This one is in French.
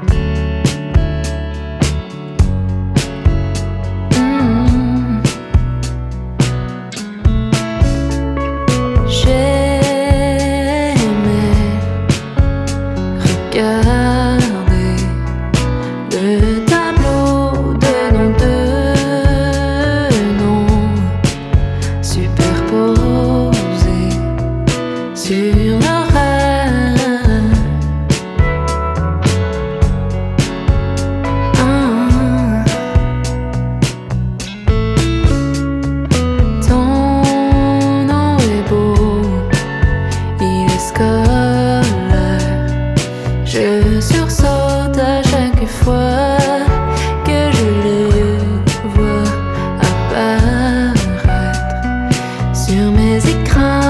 Mm. J'aimais regarder de tableaux de noms de noms superposés sur la. et craint.